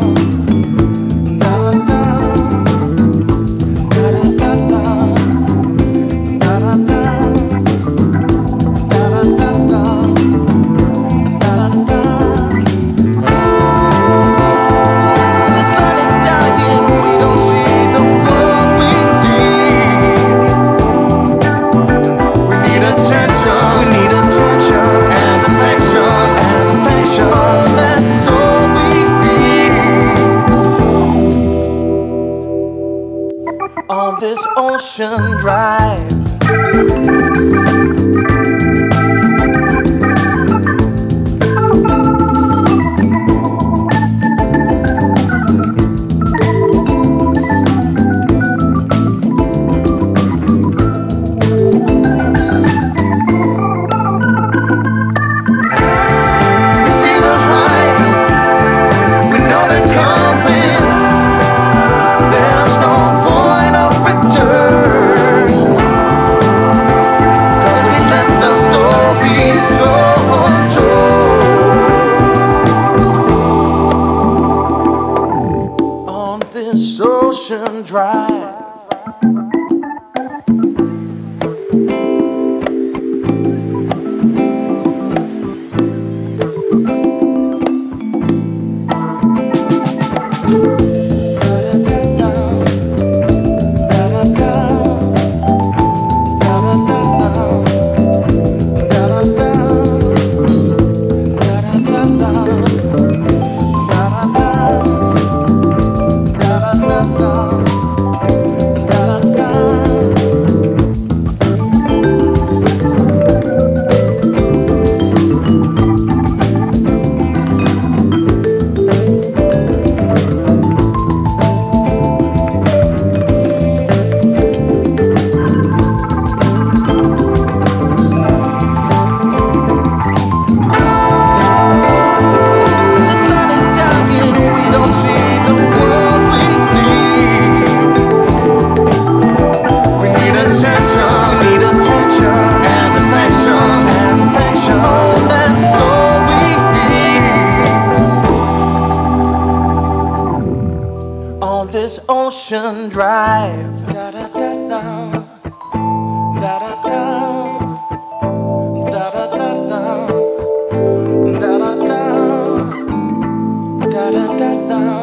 down. On this ocean drive. Ocean drive. this ocean drive. Da. Da da da. Da da da da. Da da da. Da da da da.